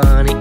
funny.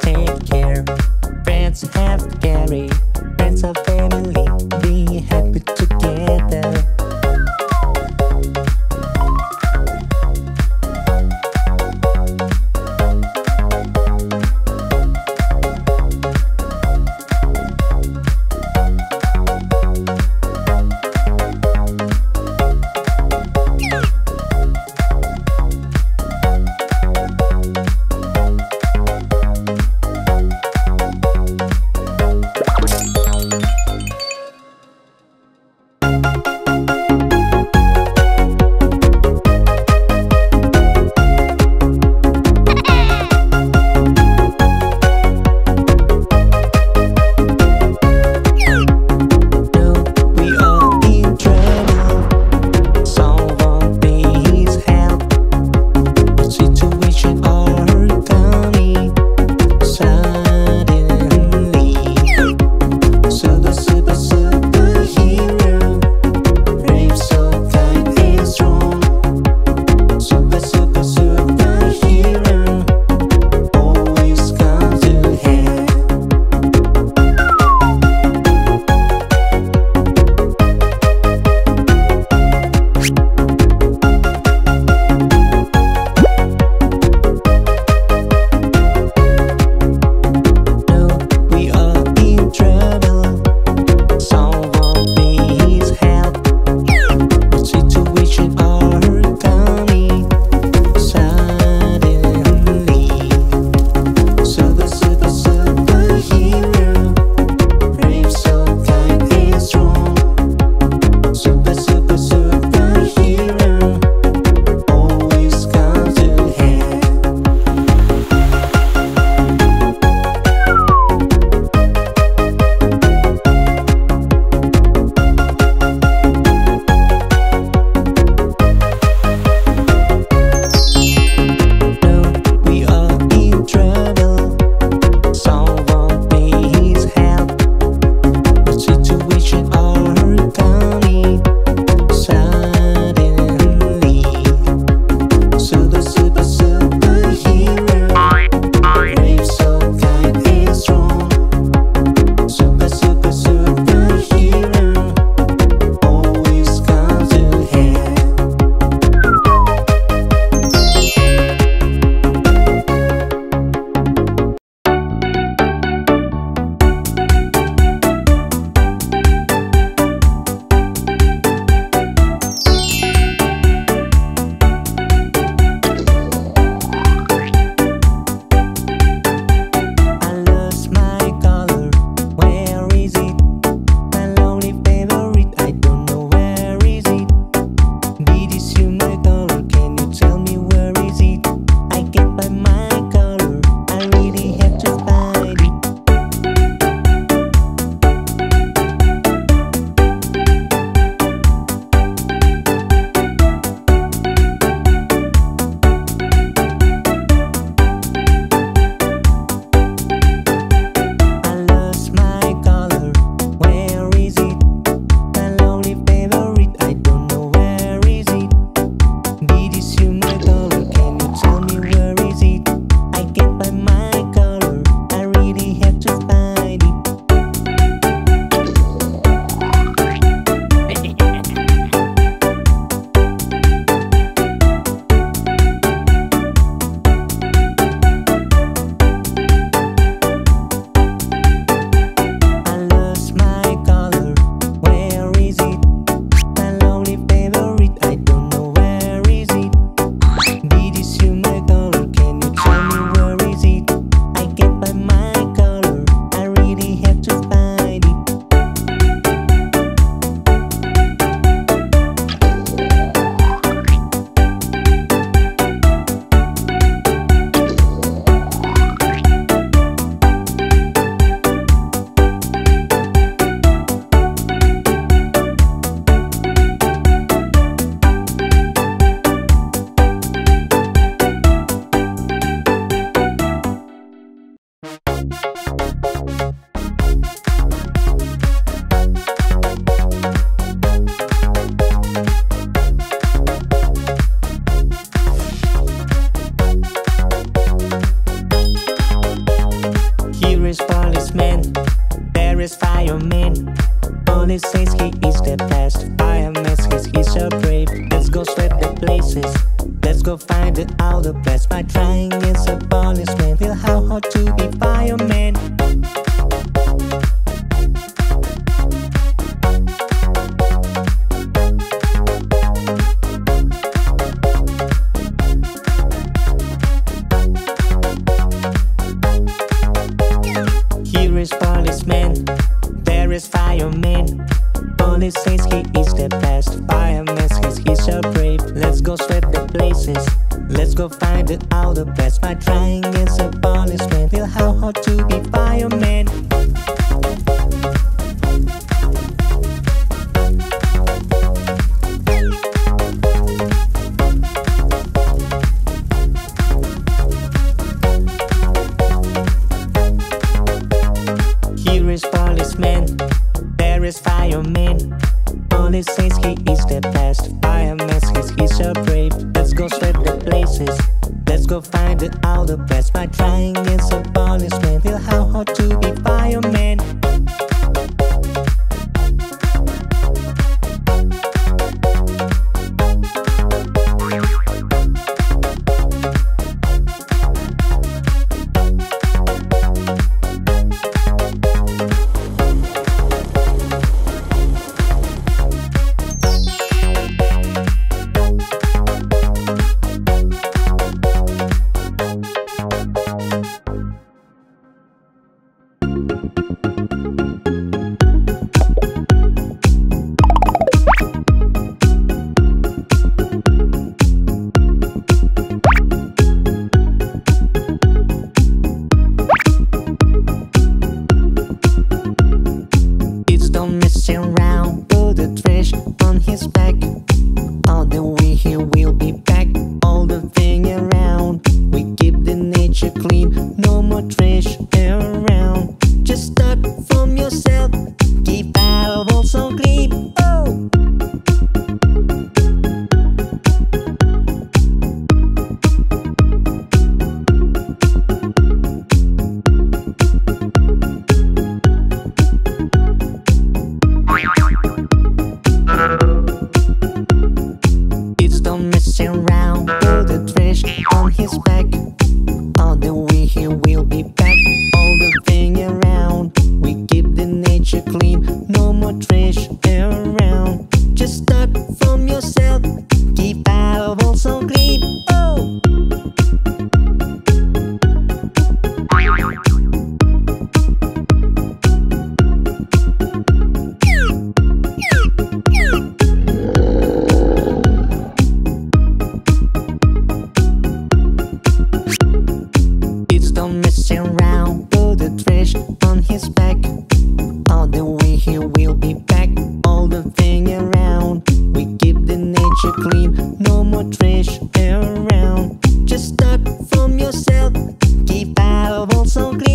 take Fireman, only says he is the best. Fireman says he's so brave. Let's go sweep the places. Let's go find the outer best by trying as a policeman. Feel how hard to be fireman. Trying as a policeman. Feel how hard to be fireman. Here is policeman, there is fireman. Police says he is the best. Fireman says he's so brave. Let's go sweep the places. Let's go find it out the best by trying as a policeman. Feel how hard to be fireman. More trash. Clean, no more trash around. Just start from yourself, keep our world so clean.